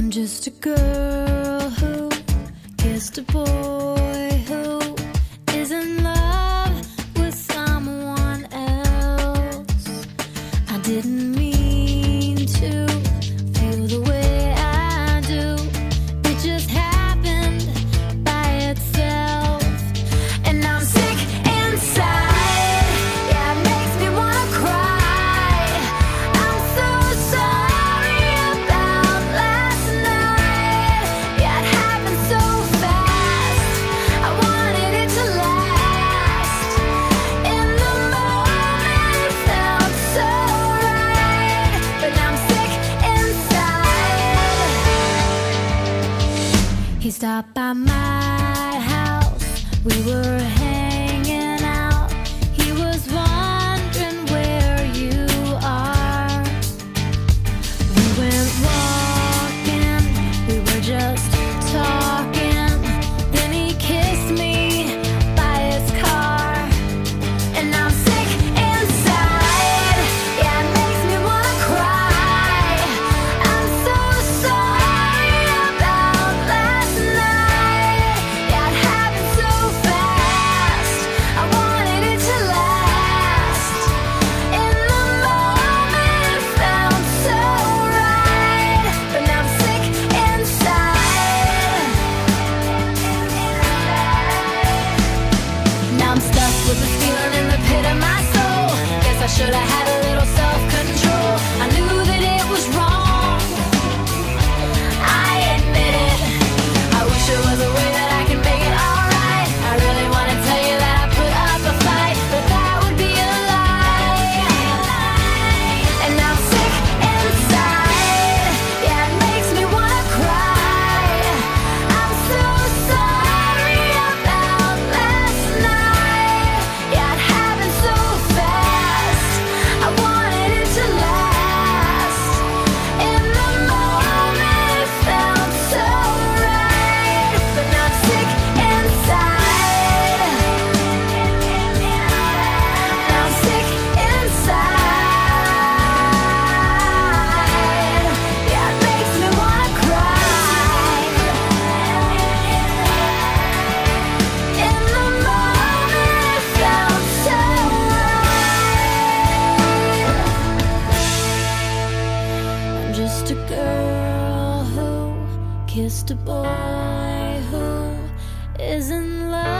I'm just a girl who kissed a boy. stop by my Should I had a little self-control. just a girl who kissed a boy who is in love.